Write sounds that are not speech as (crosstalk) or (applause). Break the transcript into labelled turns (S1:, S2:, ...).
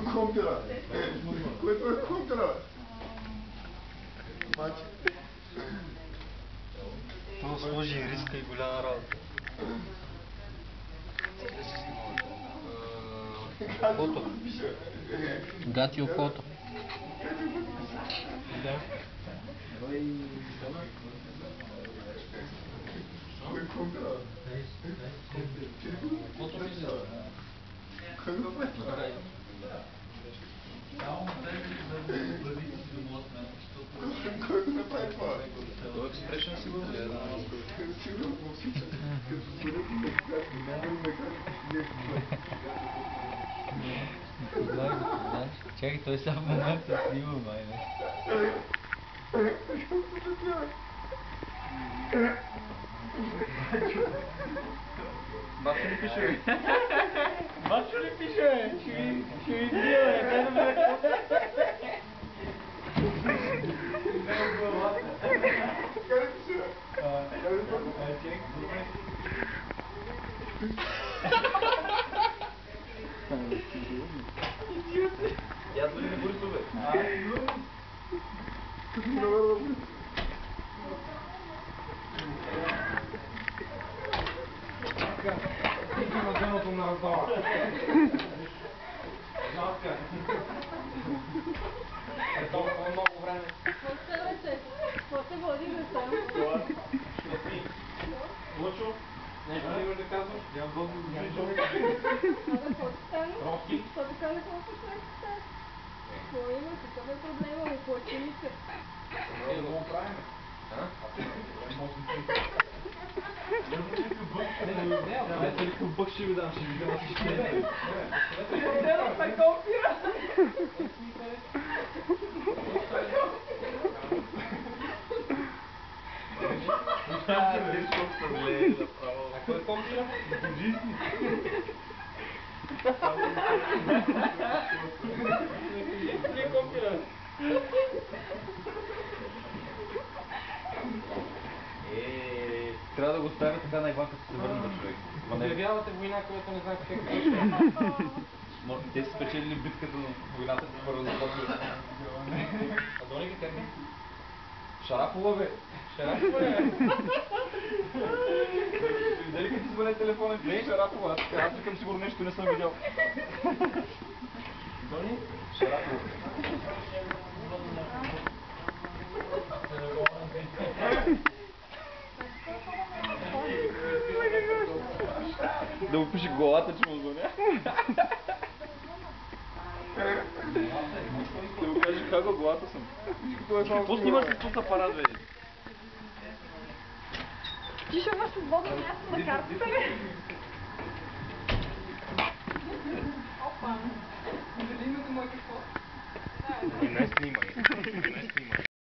S1: компира. Което е компира. Мачи.
S2: То служи риска и голяма работа. Фото. Got your photo. Да.
S1: Кой компира? Как да
S2: Certo, esse é o momento frio, mano. Basuri pişiyor. Basuri pişiyor.
S1: Çivi, çivi diyor. Ben de
S3: Ядва ли не Борисове?
S4: на дъното на раздала. Жалка. Е
S5: Какво се прави с теб? Какво има? Какъв е проблема? Ми плачи ли се?
S4: Е, да го правим. Знаете ли какъв бък ще ви дам? Ще ви дам всички.
S5: Деров ме компира!
S4: А кой е
S3: трябва да го оставя така на Иван, като се върне на човек.
S4: Обявявате война, която не знае как е.
S3: може, те са спечелили битката, но войната се първо започва.
S4: А Доника как е?
S3: Шарапова, бе!
S4: Шарапова е.
S3: Видели (laughs) как ти звъне телефона? Не е Шарапова, аз, аз викам сигурно нещо не съм видял.
S4: Дони?
S3: Шарапова. Да му пише главата, че му звъня. (laughs) Да му каже как го главата съм. Какво снимаш с този апарат, бе?
S5: Ти ще имаш свободно място на картата ли? Опа! Дали да му е какво?
S3: Не снимай. Не снимай.